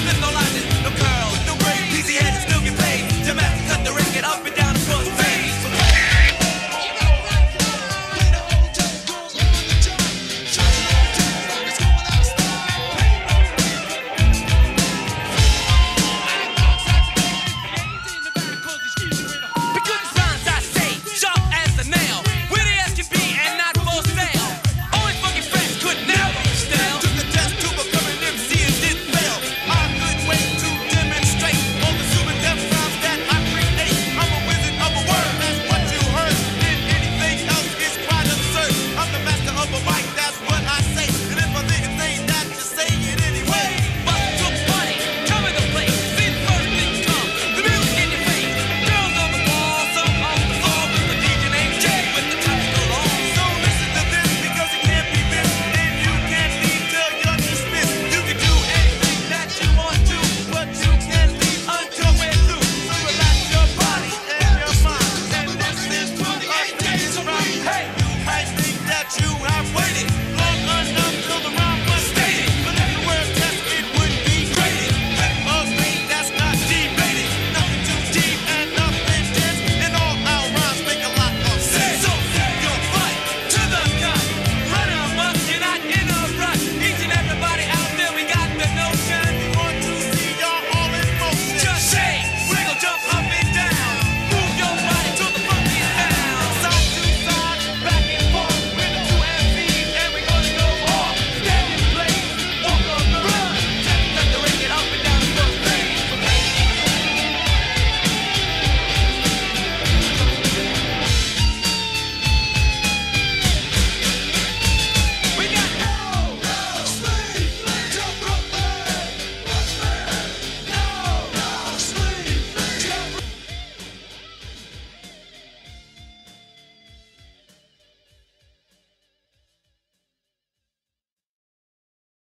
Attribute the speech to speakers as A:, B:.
A: Slim, no lines, no curls, no braids, easy headed, still get